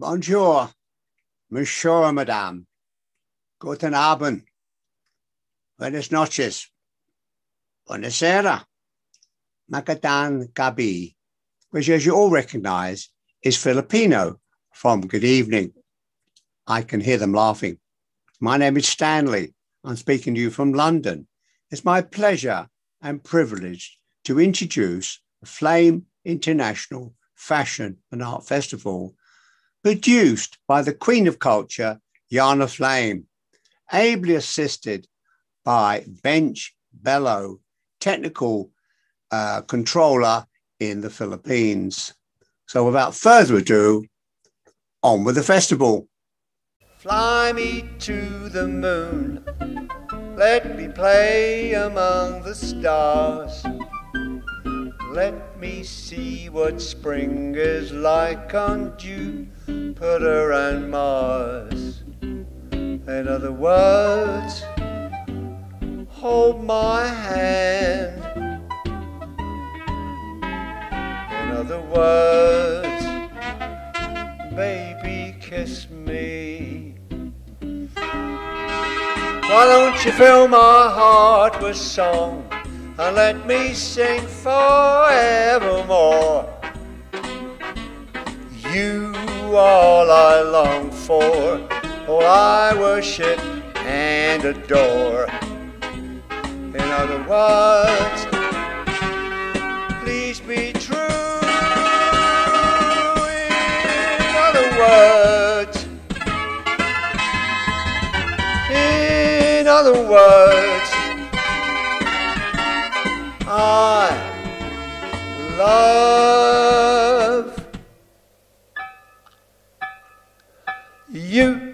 Bonjour, Monsieur, Madame. Guten Abend. Buenas noches. Buonasera. Magadan Gabi, which, as you all recognize, is Filipino from good evening. I can hear them laughing. My name is Stanley. I'm speaking to you from London. It's my pleasure and privilege to introduce the Flame International Fashion and Art Festival, produced by the Queen of Culture, Yana Flame, ably assisted by Bench Bello, technical uh, controller in the Philippines. So, without further ado, on with the festival. Fly me to the moon, let me play among the stars. Let me see what spring is like on Jupiter and Mars. In other words, hold my hand. In other words, baby, kiss me. Why don't you fill my heart with song and let me sing forevermore? You all I long for, all I worship and adore. In other words, please be true. In other words, in other words, I love you.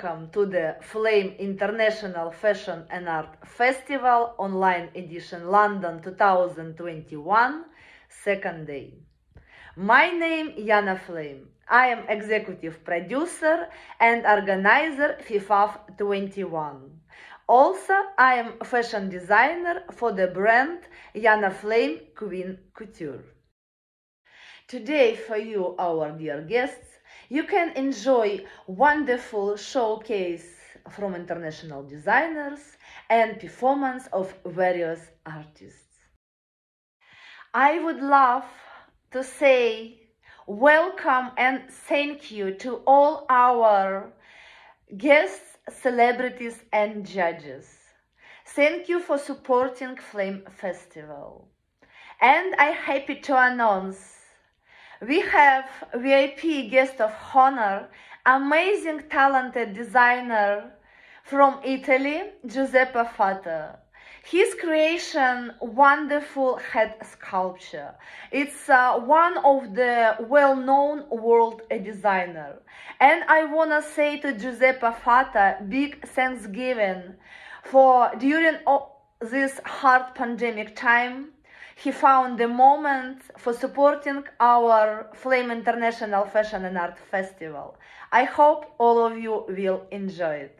Welcome to the Flame International Fashion and Art Festival online edition London 2021 second day. My name is Yana Flame. I am executive producer and organizer FIFAF 21. Also, I am fashion designer for the brand Yana Flame Queen Couture. Today for you our dear guests you can enjoy wonderful showcase from international designers and performance of various artists. I would love to say welcome and thank you to all our guests, celebrities and judges. Thank you for supporting Flame Festival. And I'm happy to announce we have VIP guest of honor, amazing talented designer from Italy, Giuseppe Fata. His creation, wonderful head sculpture. It's uh, one of the well-known world designer. And I wanna say to Giuseppe Fata, big thanksgiving for during this hard pandemic time, he found the moment for supporting our Flame International Fashion and Art Festival. I hope all of you will enjoy it.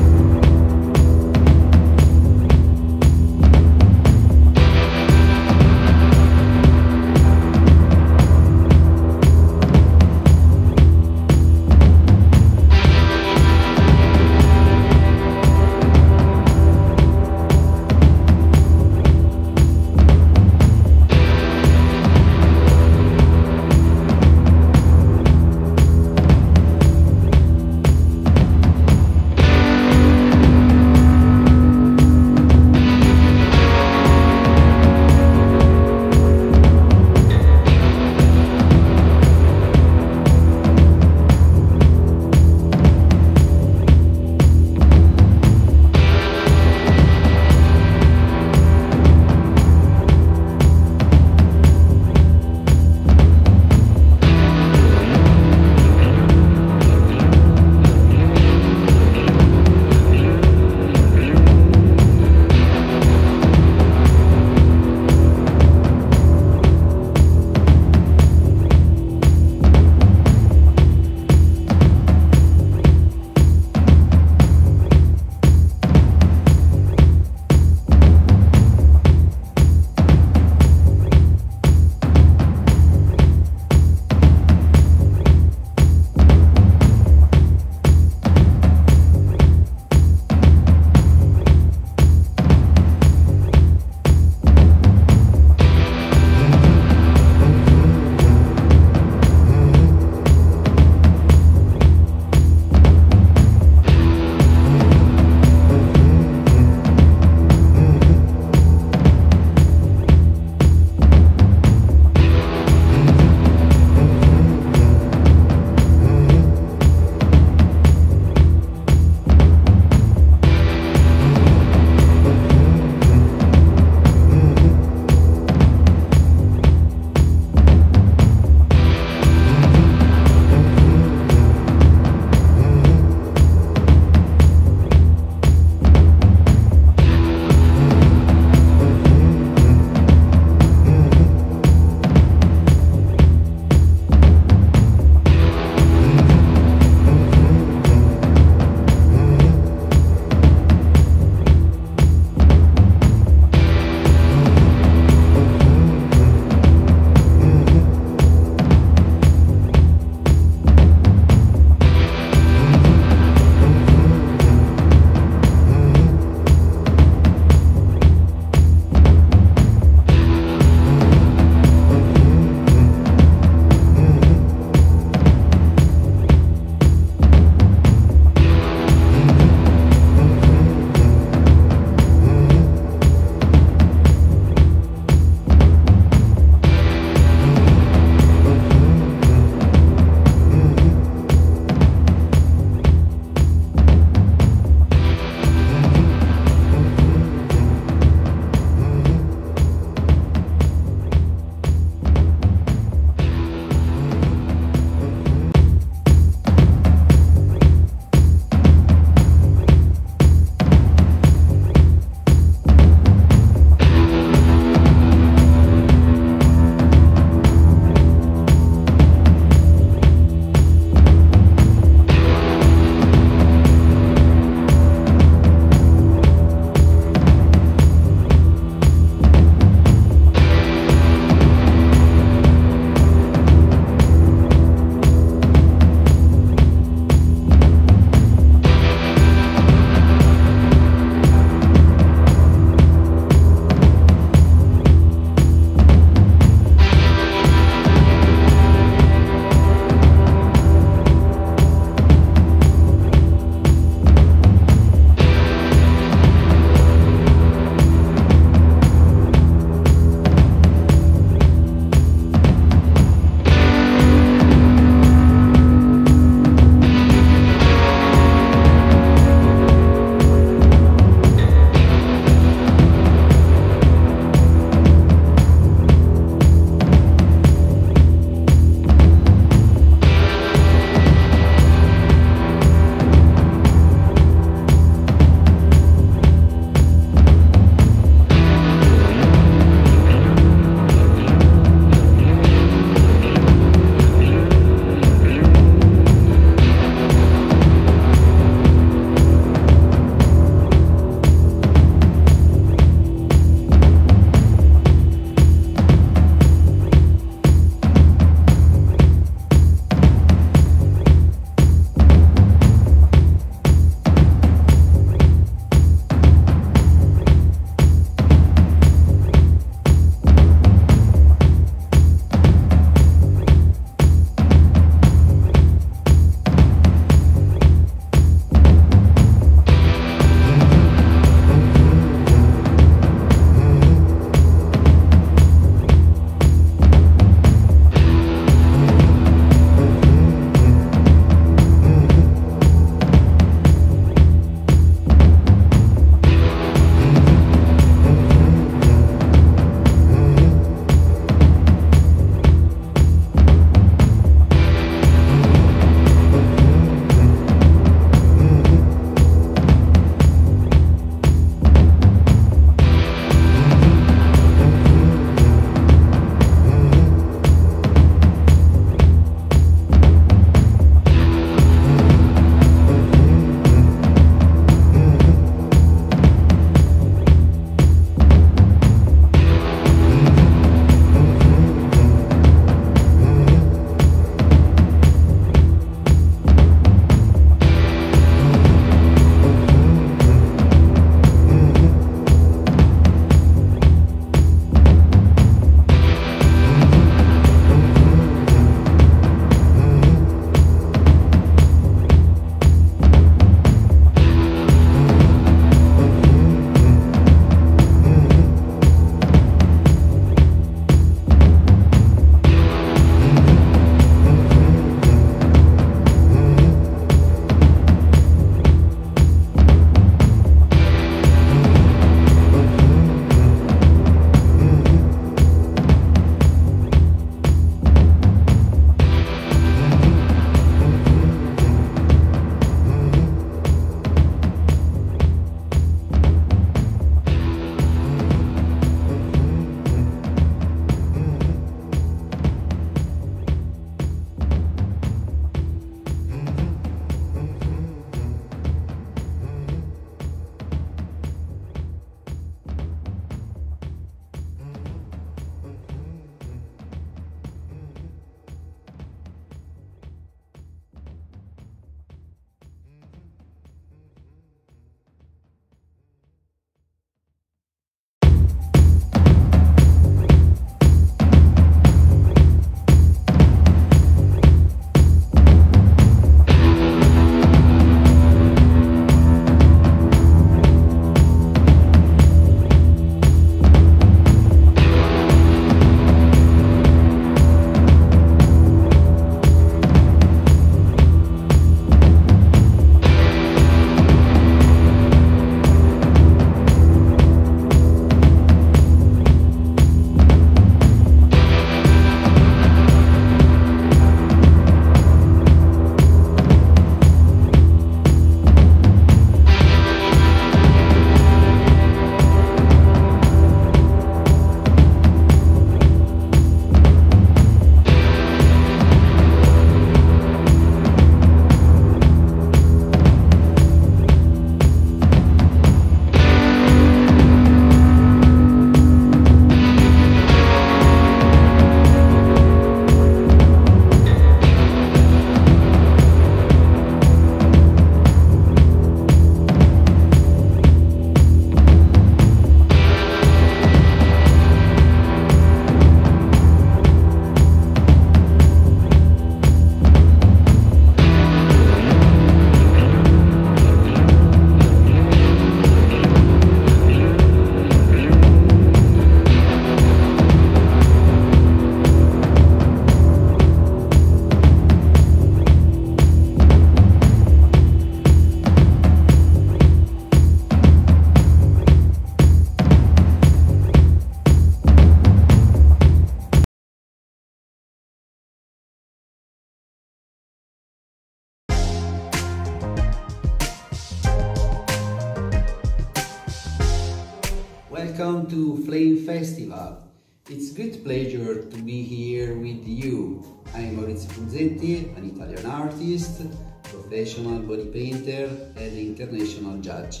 I'm Maurizio Fruzzetti, an Italian artist, professional body painter and international judge.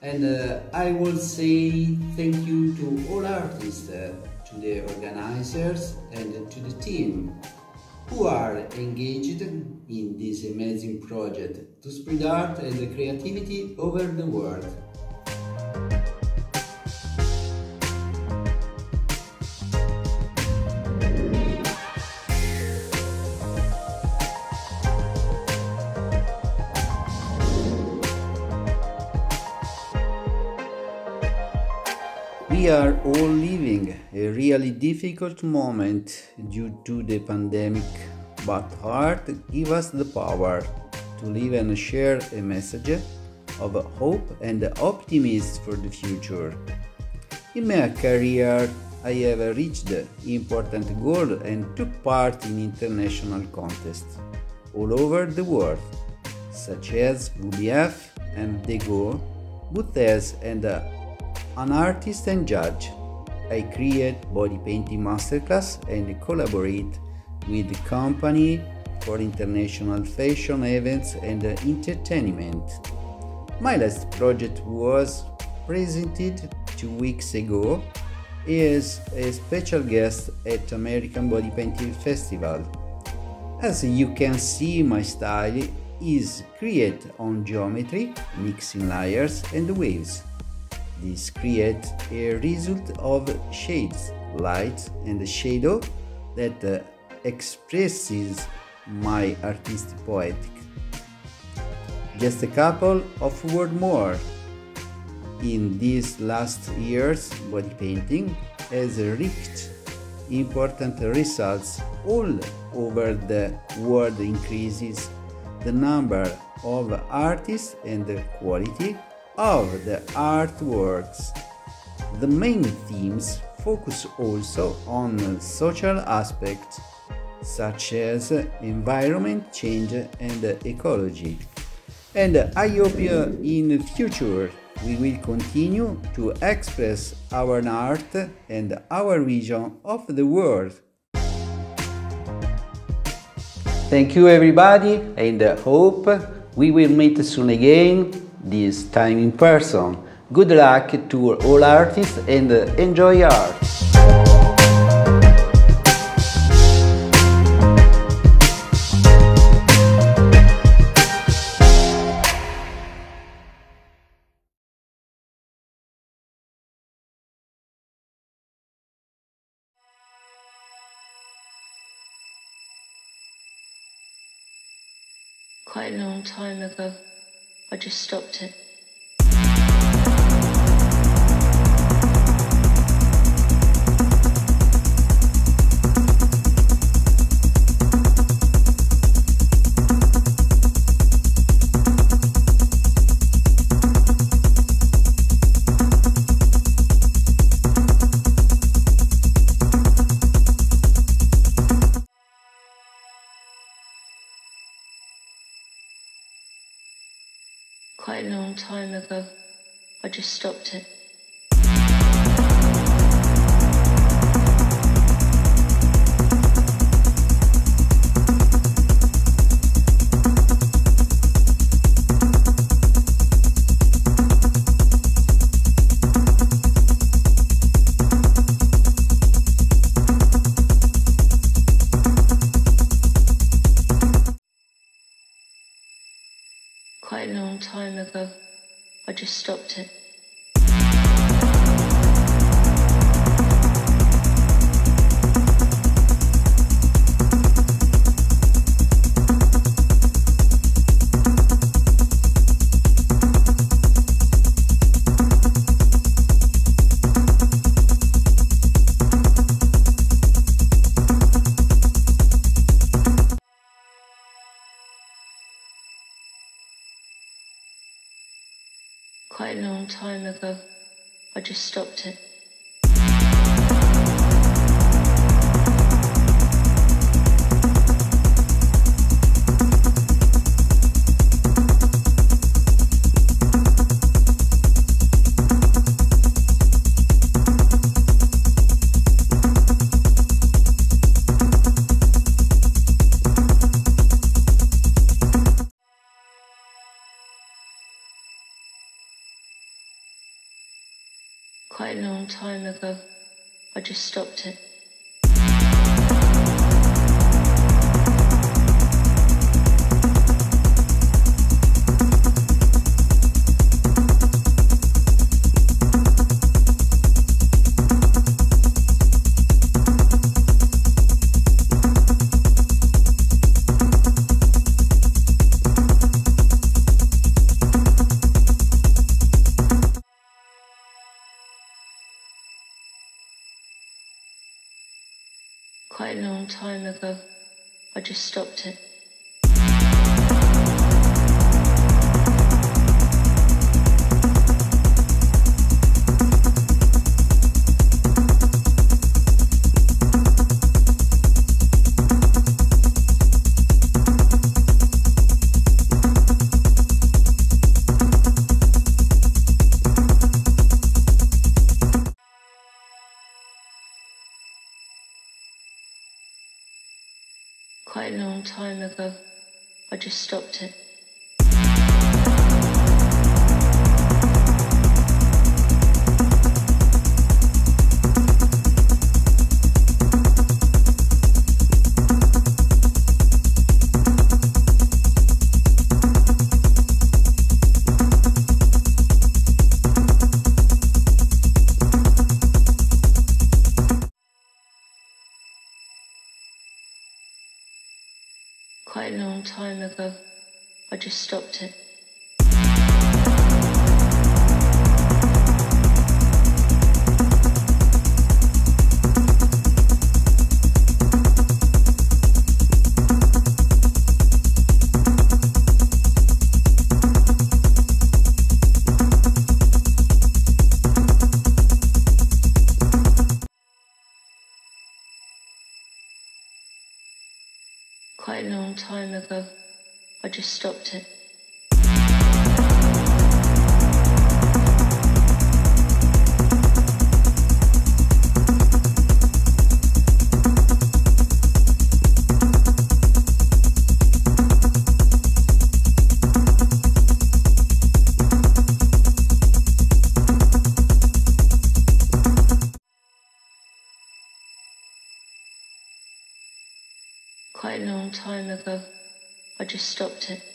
And uh, I will say thank you to all artists, uh, to the organizers and to the team who are engaged in this amazing project to spread art and creativity over the world. We are all living a really difficult moment due to the pandemic, but art gives us the power to live and share a message of hope and optimism for the future. In my career, I have reached important goals and took part in international contests all over the world, such as WBF and Dego, Butes and an artist and judge. I create body painting masterclass and collaborate with the company for international fashion events and entertainment. My last project was presented two weeks ago as a special guest at American Body Painting Festival. As you can see, my style is create on geometry, mixing layers and waves. This creates a result of shades, light and shadow that uh, expresses my artistic poetic. Just a couple of words more. In these last years, body painting has reached important results all over the world increases the number of artists and the quality of the artworks. The main themes focus also on social aspects such as environment change and ecology. And I hope in the future we will continue to express our art and our vision of the world. Thank you everybody and hope we will meet soon again this time in person. Good luck to all artists and enjoy art! Quite a long time ago. I just stopped it. Just stopped it. quite a long time ago. I just stopped it. Just stopped it. I just stopped it. stopped it. stopped it. just stopped it. quite a long time ago. I just stopped it. stopped it.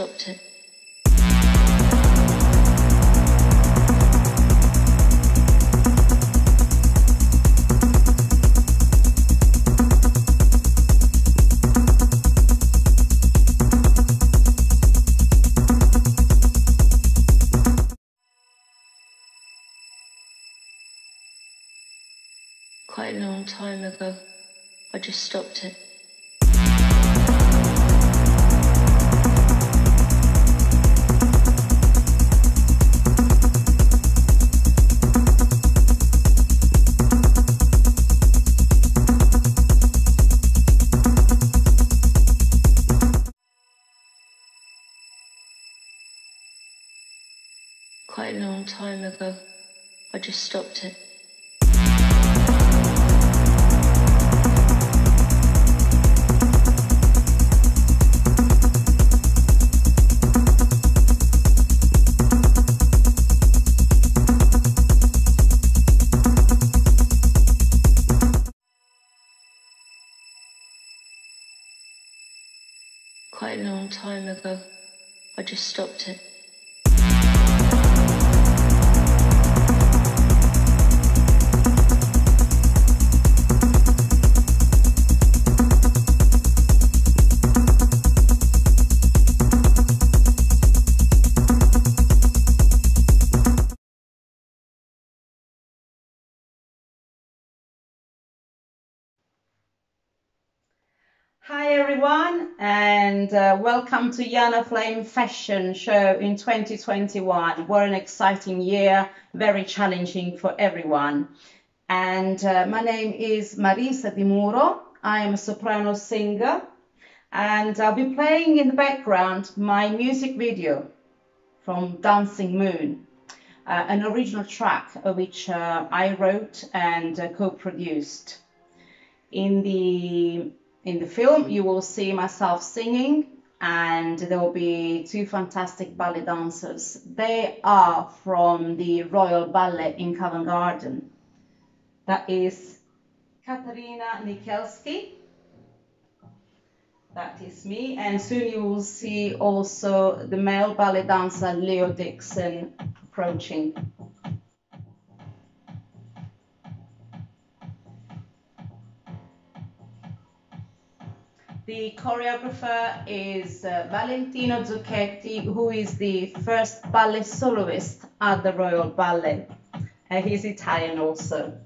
Stopped it. Quite a long time ago. I just stopped it. Time ago. I just stopped it. Quite a long time ago. I just stopped it. And uh, welcome to Yana Flame Fashion Show in 2021. What an exciting year, very challenging for everyone. And uh, my name is Marisa Di Muro. I am a soprano singer, and I'll be playing in the background my music video from Dancing Moon, uh, an original track uh, which uh, I wrote and uh, co-produced. In the in the film, you will see myself singing, and there will be two fantastic ballet dancers. They are from the Royal Ballet in Covent Garden. That is Katarina Nikelski. That is me, and soon you will see also the male ballet dancer Leo Dixon approaching. The choreographer is uh, Valentino Zucchetti, who is the first ballet soloist at the Royal Ballet. Uh, he's Italian also.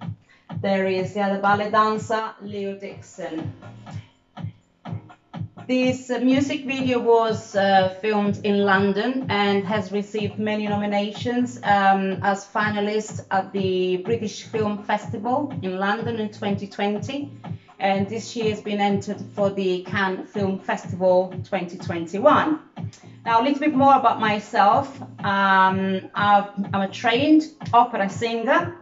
There is the other ballet dancer, Leo Dixon. This uh, music video was uh, filmed in London and has received many nominations um, as finalist at the British Film Festival in London in 2020 and this year has been entered for the Cannes Film Festival 2021. Now, a little bit more about myself. Um, I'm a trained opera singer,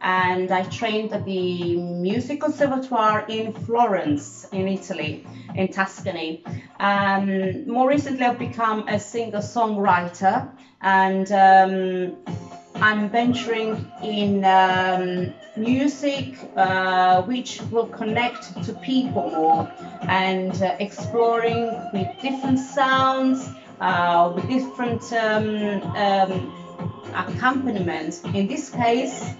and I trained at the Music Conservatoire in Florence, in Italy, in Tuscany. Um, more recently, I've become a singer-songwriter, and um, I'm venturing in um, music uh, which will connect to people more and uh, exploring with different sounds, uh, with different um, um, accompaniments. In this case,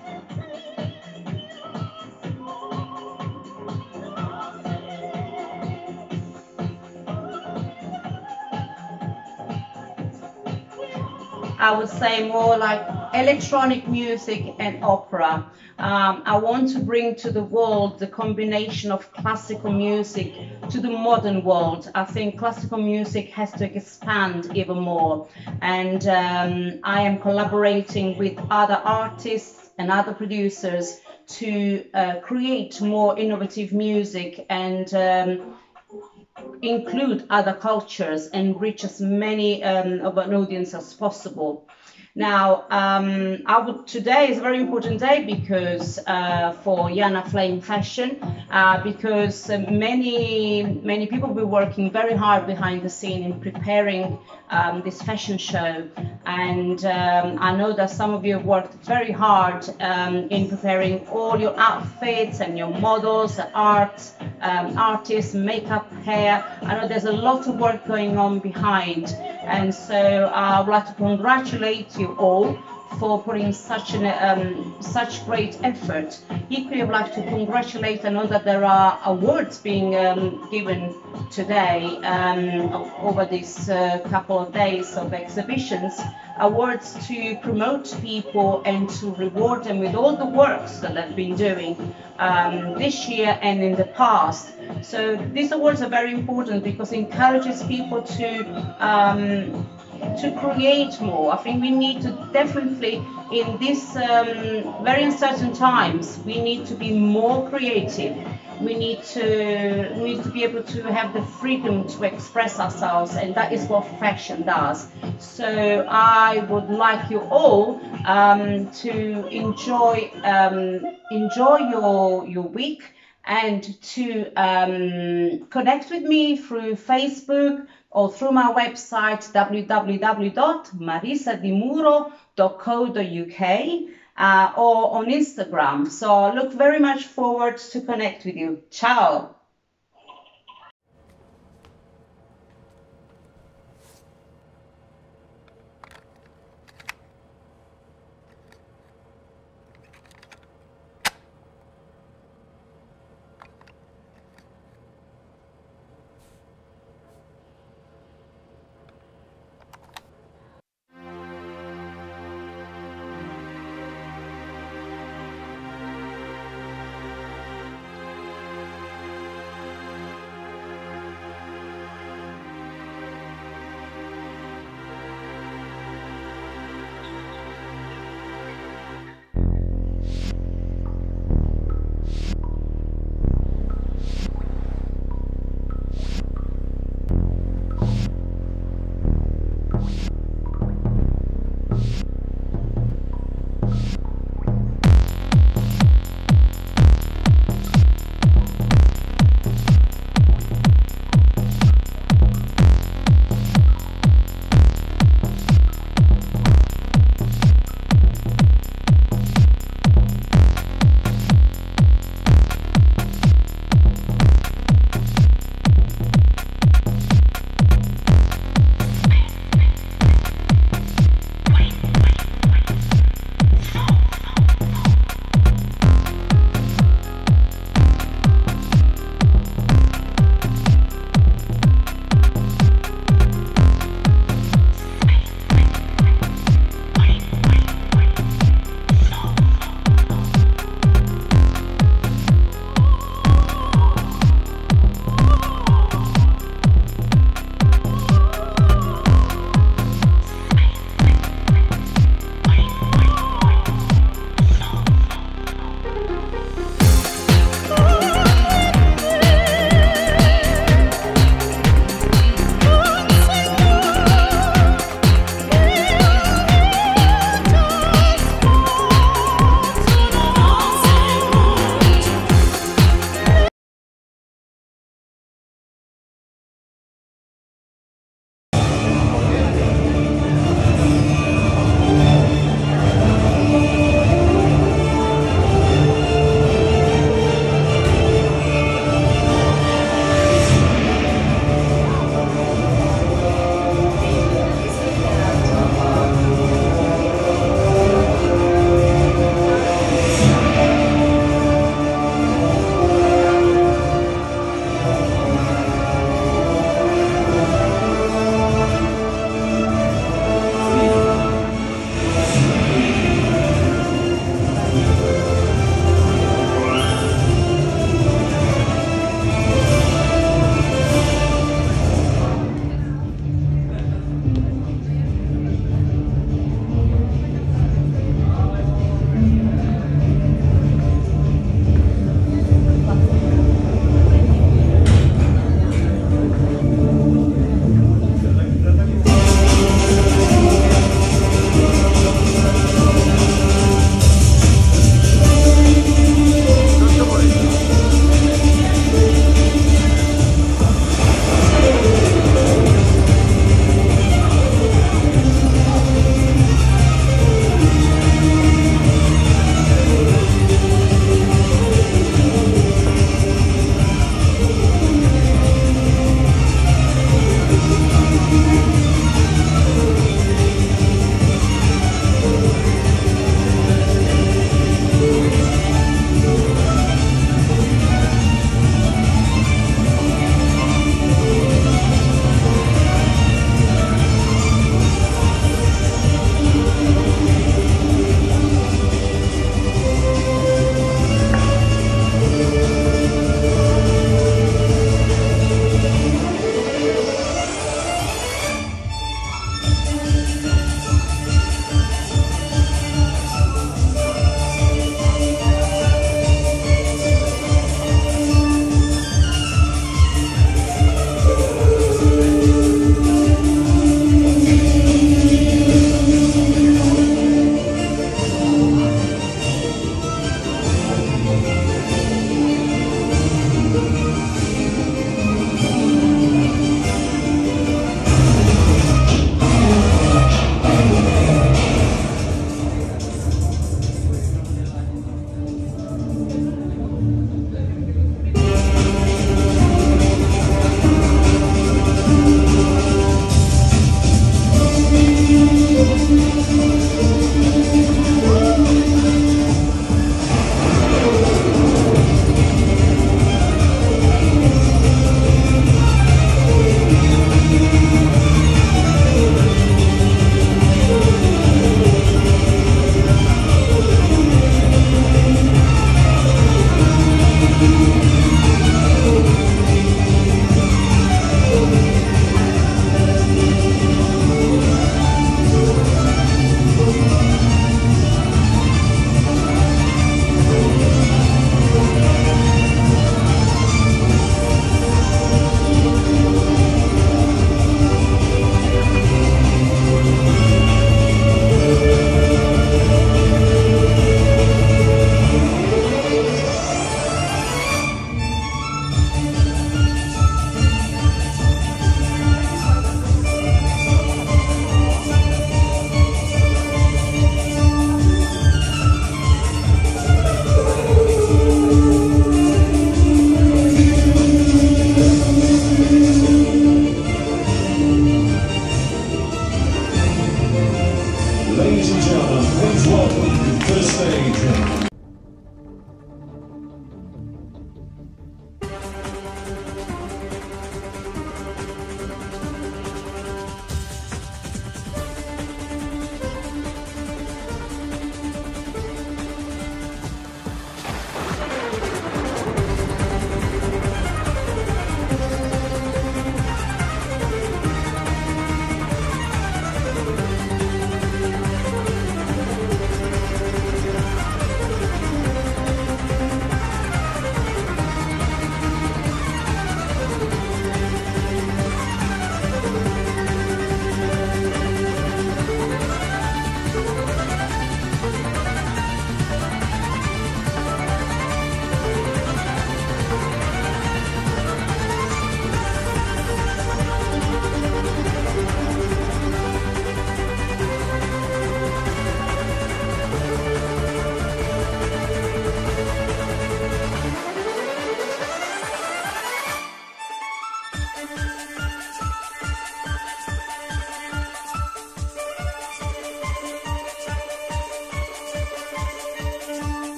I would say more like electronic music and opera. Um, I want to bring to the world the combination of classical music to the modern world. I think classical music has to expand even more. And um, I am collaborating with other artists and other producers to uh, create more innovative music and um, include other cultures and reach as many um, of an audience as possible. Now, um, would, today is a very important day because uh, for Yana Flame Fashion, uh, because uh, many many people will be working very hard behind the scene in preparing um, this fashion show, and um, I know that some of you have worked very hard um, in preparing all your outfits and your models, art, um, artists, makeup, hair. I know there's a lot of work going on behind. And so I would like to congratulate you all for putting such an um, such great effort. Equally, I'd like to congratulate. I know that there are awards being um, given today um, over these uh, couple of days of exhibitions. Awards to promote people and to reward them with all the works that they've been doing um, this year and in the past. So these awards are very important because it encourages people to um, to create more. I think we need to definitely, in these um, very uncertain times, we need to be more creative. We need to we need to be able to have the freedom to express ourselves, and that is what fashion does. So I would like you all um, to enjoy um, enjoy your your week and to um, connect with me through Facebook or through my website www.marisadimuro.co.uk uh, or on Instagram. So I look very much forward to connect with you. Ciao!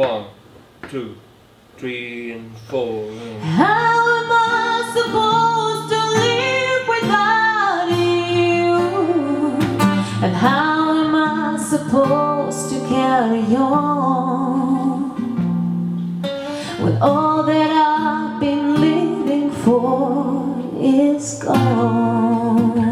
One, two, three, and four. And How am I supposed to live without you? And how am I supposed to carry on when all that I've been living for is gone?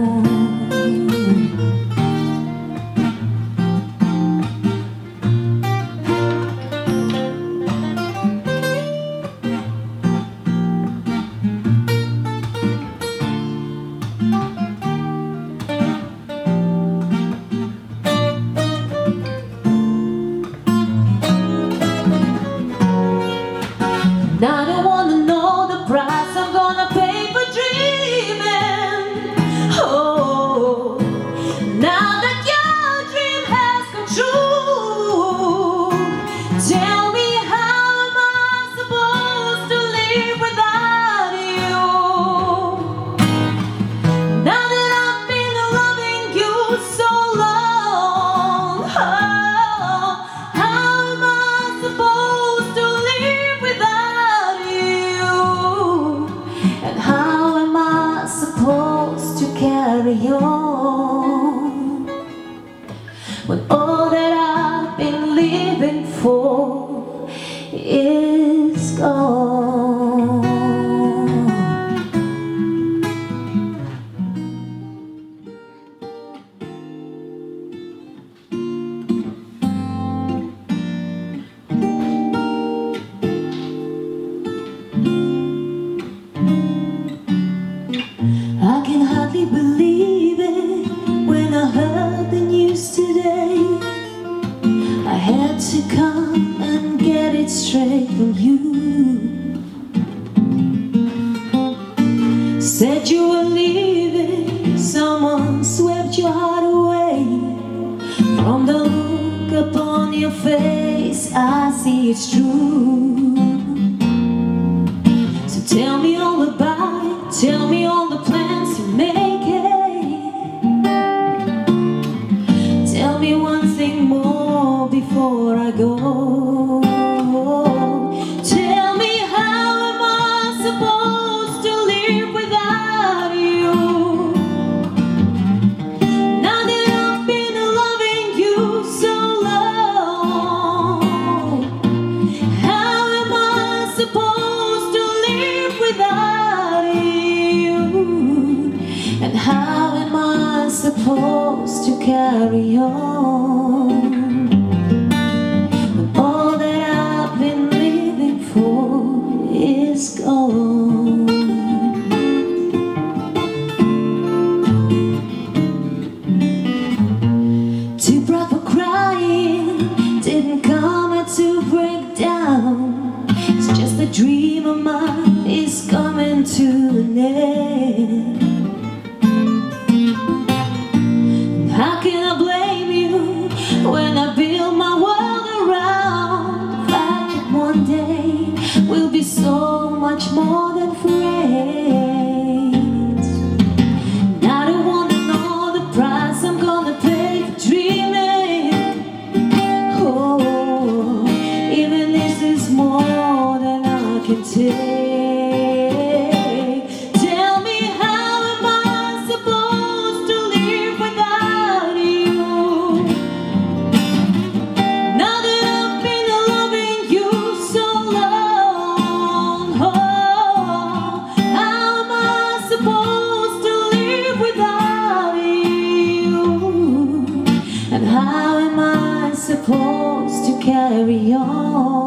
supposed to carry on.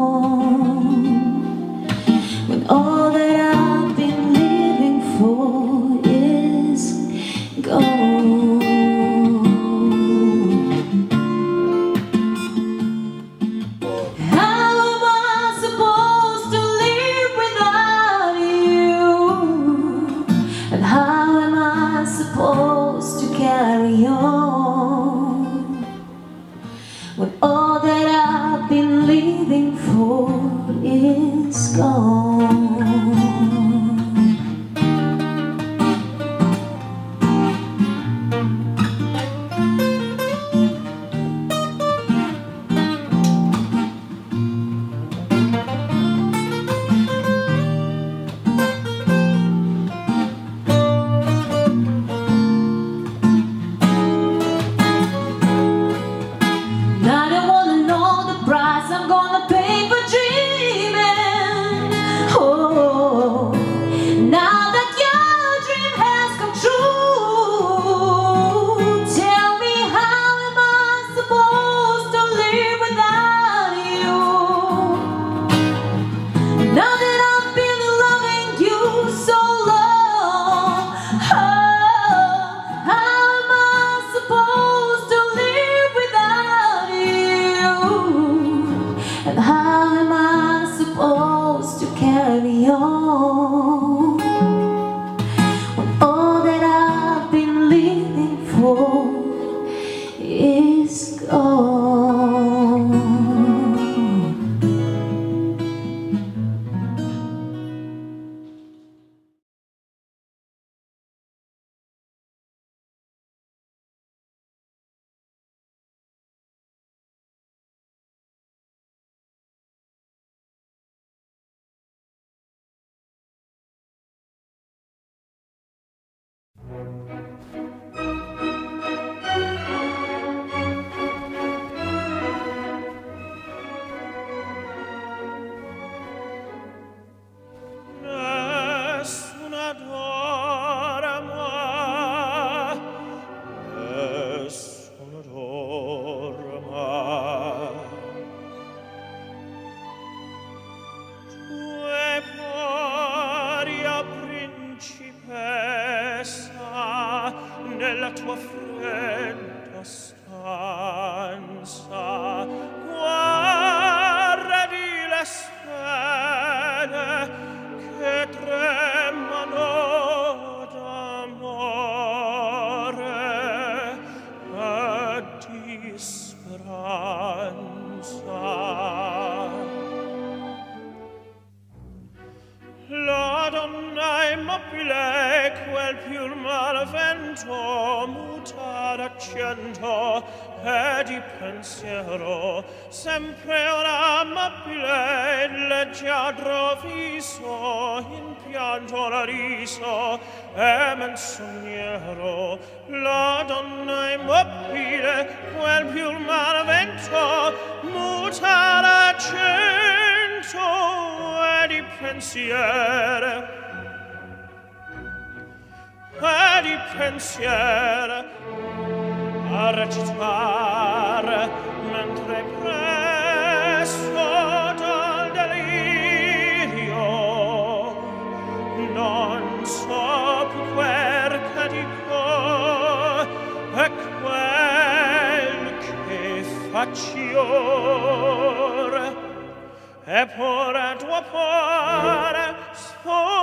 e di pensiero sempre oramabile in leggiadro viso in pianto la riso e mensognero la donna immobile quel più il maravento muta cento e di pensiero e di pensiero arcismar mentre presso dal delirio. Non so quel che dico e quel che faccio. E pora tua pora sforzati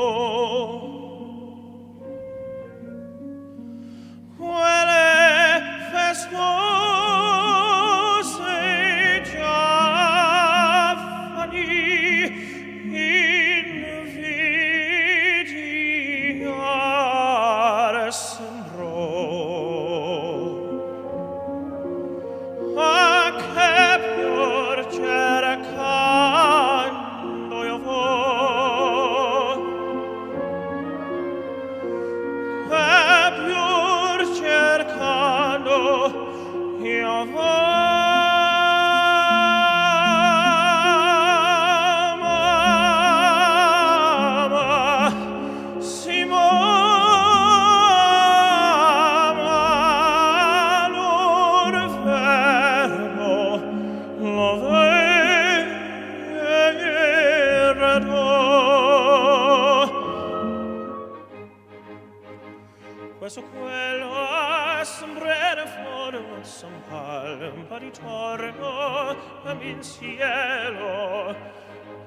one.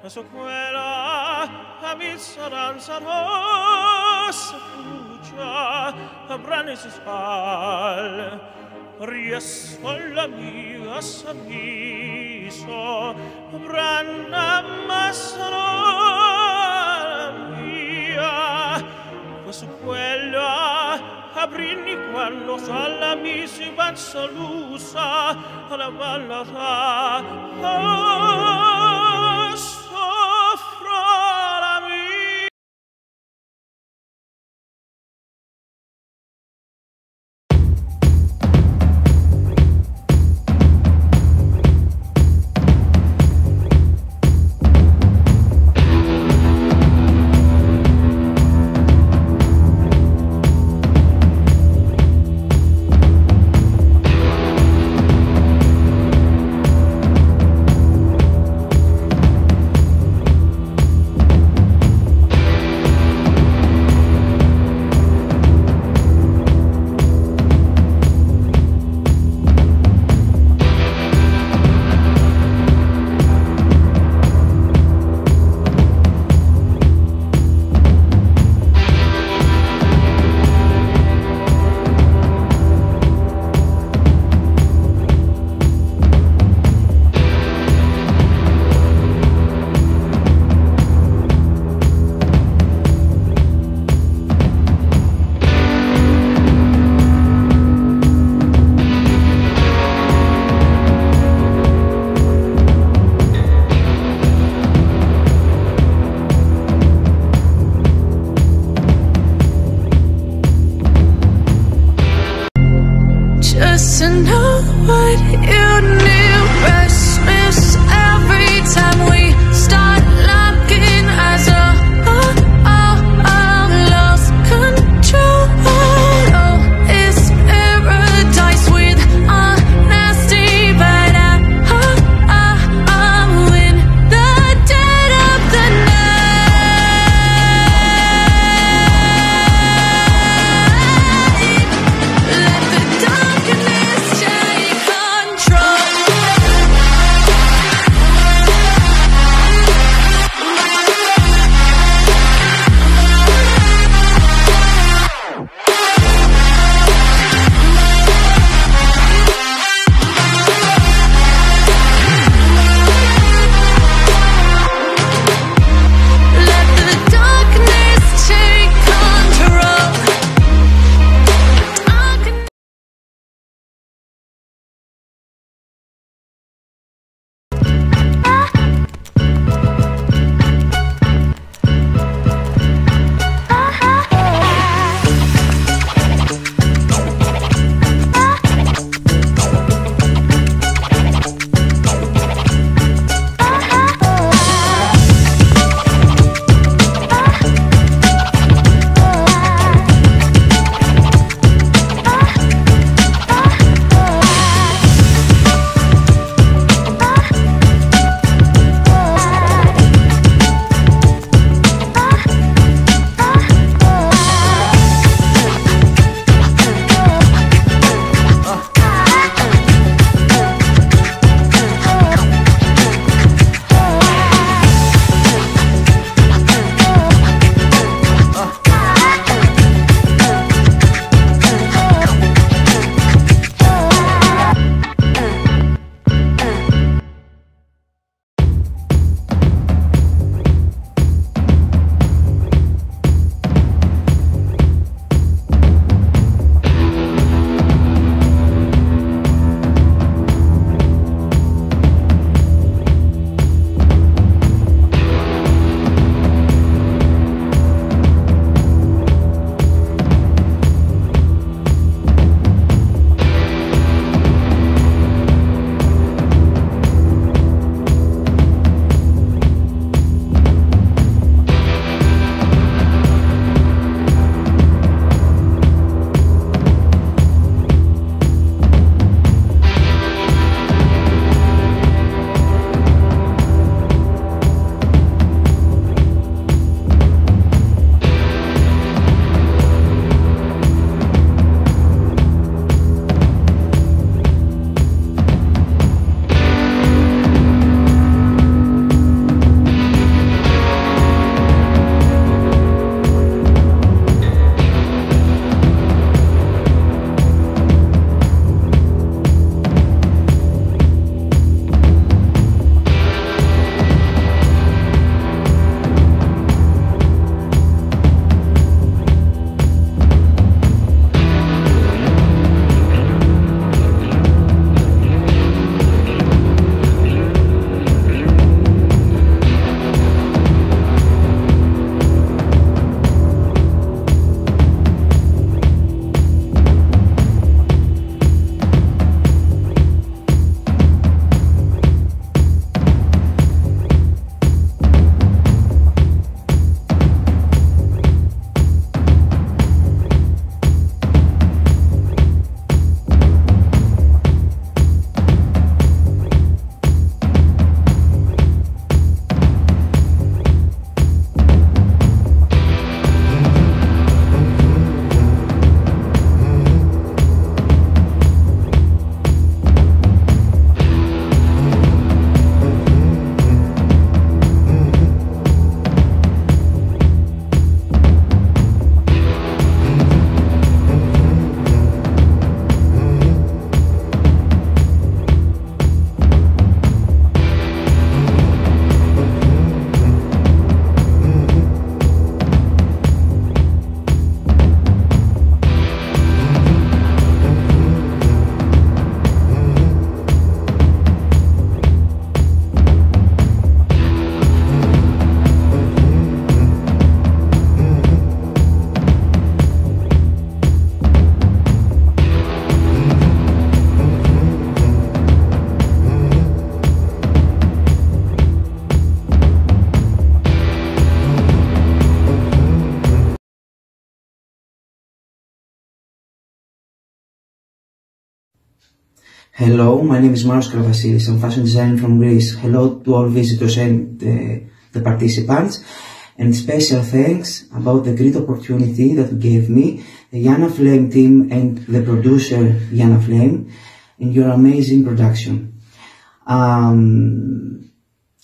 Su quella abizza danza rossa fugia brani si spal riesso alla mia saviso branna massaro mia su quella aprini quando salla mi si pazza lusa alla ballata oh, Hello, my name is Marios Karavasilis. I'm fashion designer from Greece. Hello to all visitors and uh, the participants. And special thanks about the great opportunity that gave me, the Yana Flame team and the producer Yana Flame in your amazing production. Um,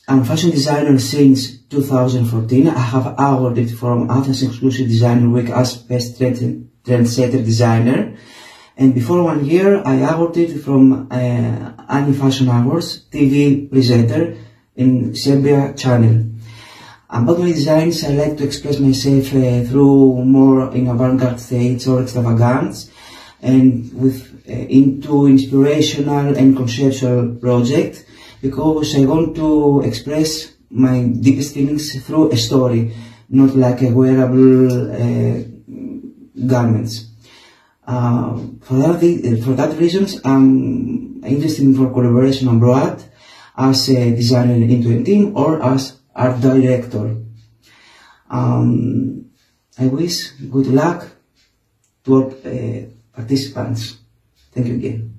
I'm fashion designer since 2014. I have awarded from Athens Exclusive Design Week as Best Trend, Trendsetter Designer. And before one year, I awarded from uh, Annie Fashion Awards TV presenter in Serbia channel. About my designs, I like to express myself uh, through more in avant-garde states or extravagance and with uh, into inspirational and conceptual project because I want to express my deepest feelings through a story, not like a wearable uh, garments. Uh, for that for that reasons, I'm interested for collaboration abroad as a designer into a team or as art director. Um, I wish good luck to all uh, participants. Thank you again.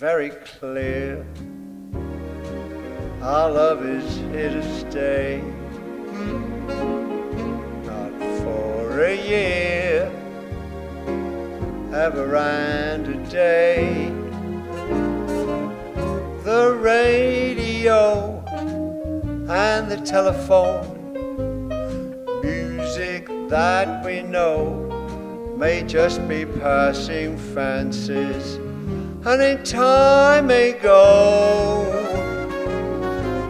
Very clear our love is here to stay. Not for a year, ever and a day. The radio and the telephone, music that we know may just be passing fancies and in time may go.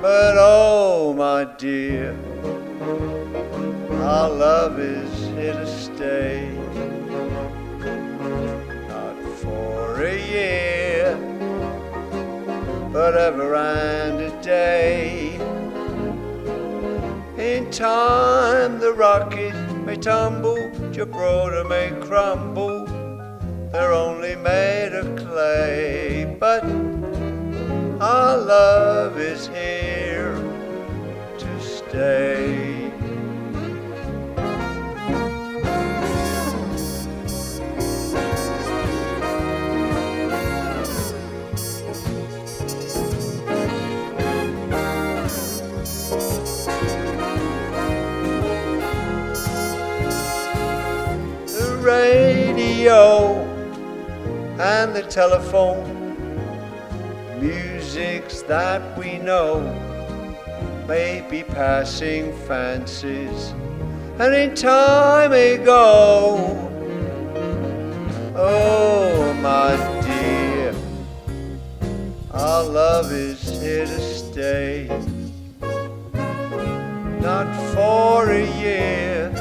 But oh, my dear, our love is here to stay. Not for a year, but ever and a day. In time, the Rockies may tumble, Gibraltar may crumble. They're only made of clay, but our love is here to stay. Radio and the telephone. Musics that we know. May be passing fancies and in time ago. Oh my dear our love is here to stay. Not for a year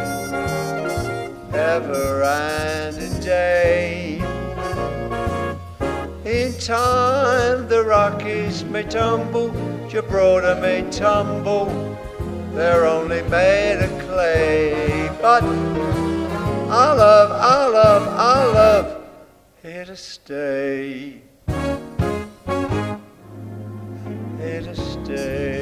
ever and a day in time, the Rockies may tumble, Gibraltar may tumble. They're only made of clay. But our love, our love, our love, here to stay. Here to stay.